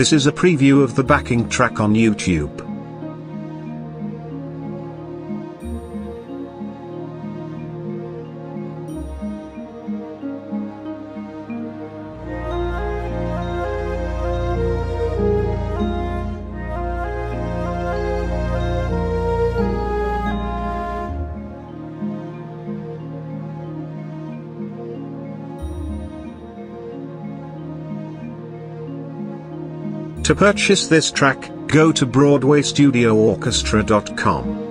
This is a preview of the backing track on YouTube. To purchase this track, go to BroadwayStudioOrchestra.com.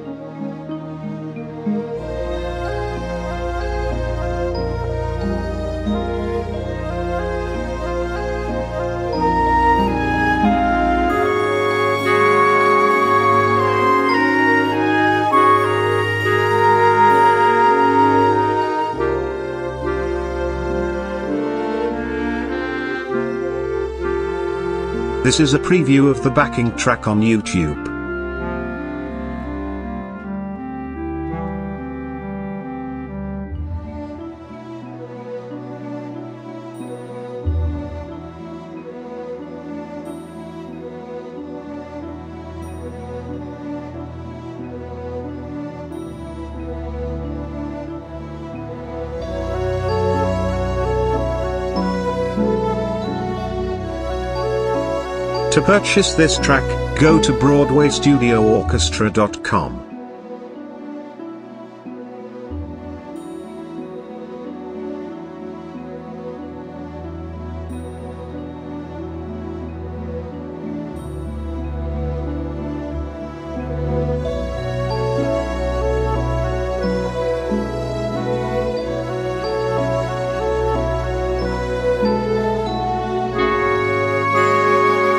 This is a preview of the backing track on YouTube. To purchase this track, go to BroadwayStudioOrchestra.com.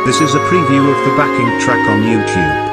This is a preview of the backing track on YouTube.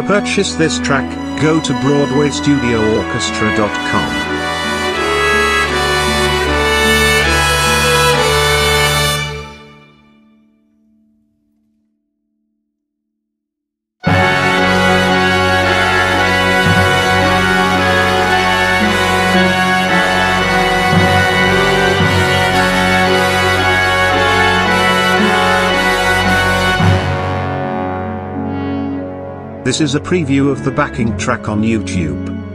To purchase this track, go to BroadwayStudioOrchestra.com. This is a preview of the backing track on YouTube.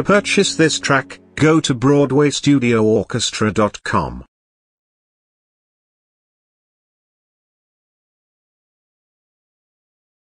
To purchase this track, go to BroadwayStudioOrchestra.com.